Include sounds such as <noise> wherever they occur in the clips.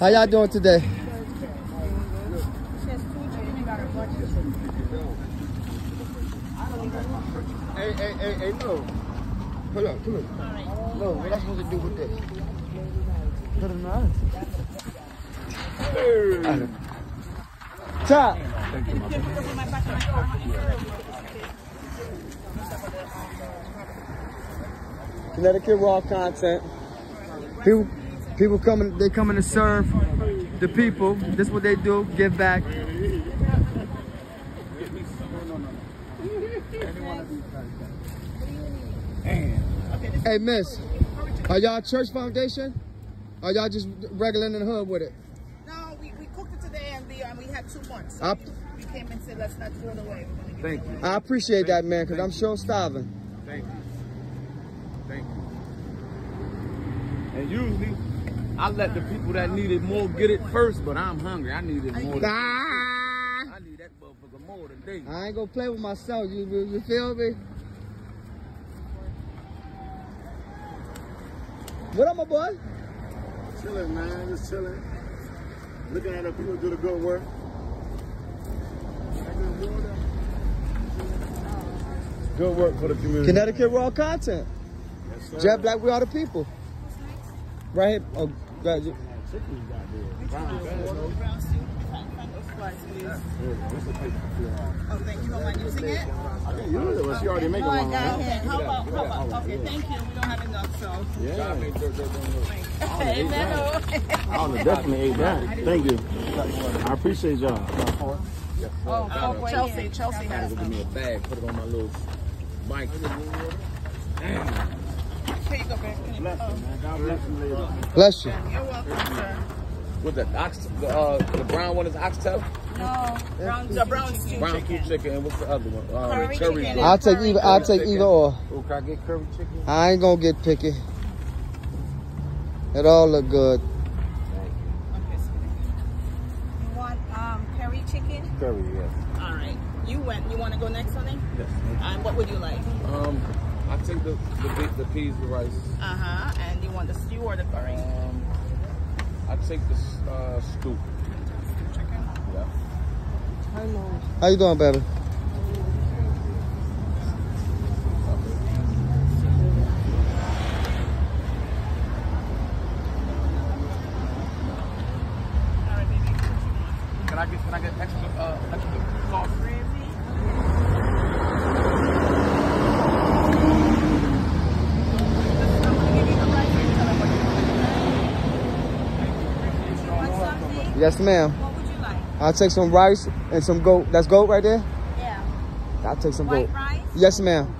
How y'all doing today? Hey, hey, hey, hey, no. Hold up, come here. No, what am I supposed to do with this? Put it on. Top. Connecticut Raw content. People, people coming, they coming to serve the people. This is what they do, give back. Hey, miss, are y'all church foundation? Are y'all just regular in the hood with it? No, we, we cooked it today and we, um, we had two months. So I- we, we came and said, let's not throw it away. We're gonna give Thank it you. away. I appreciate that, man, because I'm sure starving. Thank you. Thank you. And usually, I let the people that need it more get it first, but I'm hungry. I need it more. Than, Ah, I need that motherfucker more than they. I ain't gonna play with myself. You, you, you feel me? What up, my boy? Chilling, man, just chilling. Looking at the people do the good work. Good work for the community. Connecticut Raw content. Yes, sir. Jet Black, we are the people. Right here. Oh, God, you- Brown stew. Slice, please. Oh, thank you. Don't mind using it? I can use it, but she already making Oh, I one. got it. How about, how about, okay, thank you. We don't have enough, so. Yeah. Amen. I would have definitely ate that. Thank you. I appreciate y'all. Oh, oh, Chelsea, Chelsea has Give me a bag, put it on my little bike. Damn. Here you go, you- oh, God bless you later. bless you. You're welcome, sir. What the ox? The, uh, the brown one is oxtail. No, brown, the brown stew Brown chicken. food chicken. And what's the other one? Uh, Curry cherry. chicken. I'll take either. I'll take either or. Oh, can I get curry chicken? I ain't gonna get picky. It all look good. Okay, sweetie. You want um, curry chicken? Curry, yes. All right. You went. You want to go next, honey? Yes. And what would you like? Um, I take the the, pe- the peas with rice. Uh huh. And you want the stew or the curry? Um, I take the uh, stew. Chicken. Yeah. Hello. How you doing, baby? All right, baby. What you want? Can I get can I get extra uh extra Yes, ma'am. What would you like? I'll take some rice and some goat. That's goat right there. Yeah. I'll take some goat. White rice? Yes, ma'am.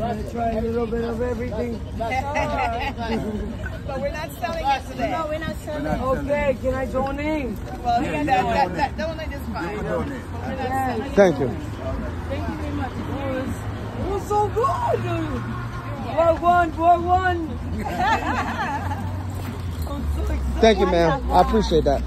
Try a little bit of everything. <laughs> But we're not selling it today. No, we're not selling. Okay, can I join in? Well, yeah, that, that, that donate is fine. But we're not selling Thank you. Thank you very much. It was so good. Boy one, boy one. <laughs> <laughs> Thank you, ma'am. I appreciate that.